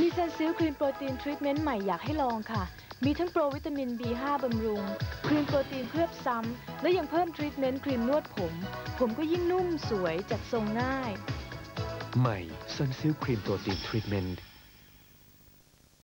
มี Sunsilk ครีมโปรตีนทรีทเมนต์ใหม่อยากให้ลองค่ะ มีทั้งโปรวิตามิน B5 บำรุง ครีมโปรตีนเคลือบซ้ำ และยังเพิ่มทรีทเมนต์ครีมนวดผม ผมก็ยิ่งนุ่มสวยจัดทรงง่าย ใหม่ Sunsilk ครีมโปรตีนทรีทเมนต์